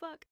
fuck?